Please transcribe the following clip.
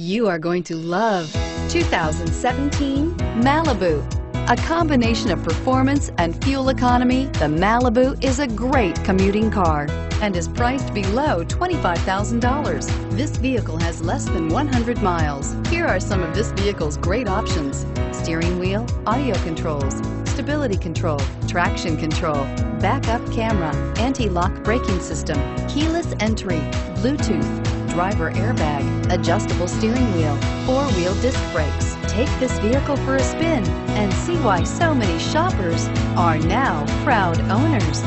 You are going to love 2017 Malibu. A combination of performance and fuel economy, the Malibu is a great commuting car and is priced below $25,000. This vehicle has less than 100 miles. Here are some of this vehicle's great options. Steering wheel, audio controls, stability control, traction control, backup camera, anti-lock braking system, keyless entry, Bluetooth, driver airbag, adjustable steering wheel, four-wheel disc brakes. Take this vehicle for a spin and see why so many shoppers are now proud owners.